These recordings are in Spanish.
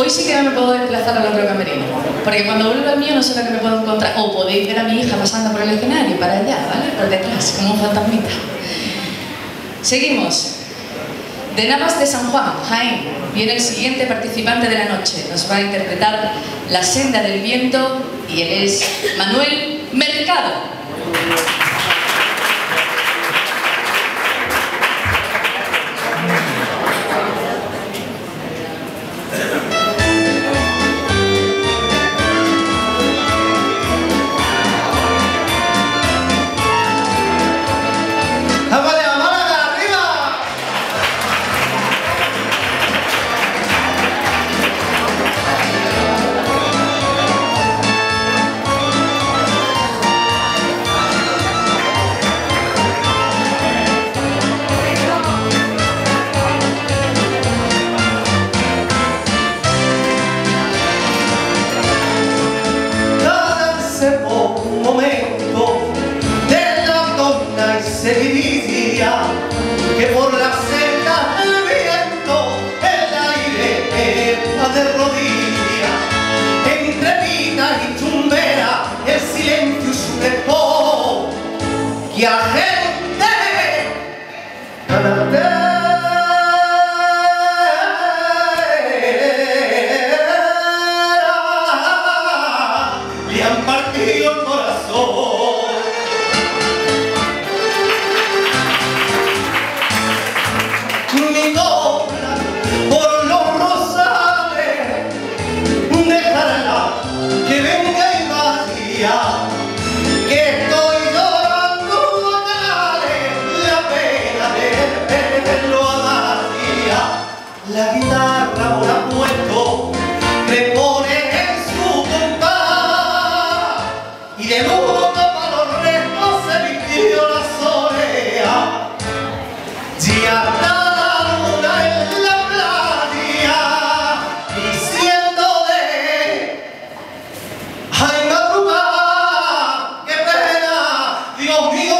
Hoy sí que me puedo desplazar al otro camerino, porque cuando vuelvo al mío no sé lo que me puedo encontrar. O podéis ver a mi hija pasando por el escenario, para allá, ¿vale? Por detrás, como un fantasmita. Seguimos. De Navas de San Juan, Jaén, viene el siguiente participante de la noche. Nos va a interpretar La senda del viento y él es Manuel Mercado. Martín. y de luto para los restos se vistió la solea. Ya la luna en la playa diciendo de ay madrugada, qué pena, Dios mío.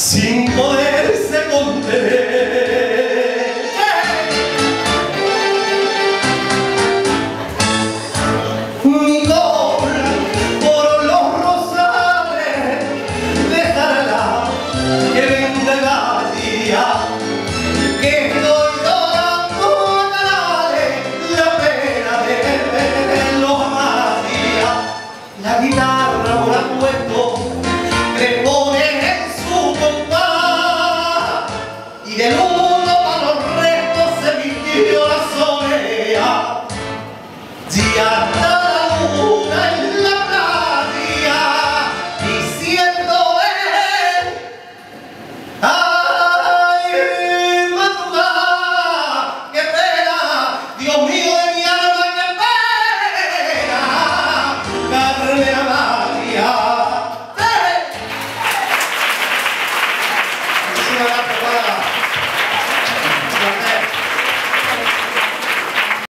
sin poderse contener. Mi gol por los rosales dejará que venga la día que estoy llorando la pena de verlo más día. La guitarra por la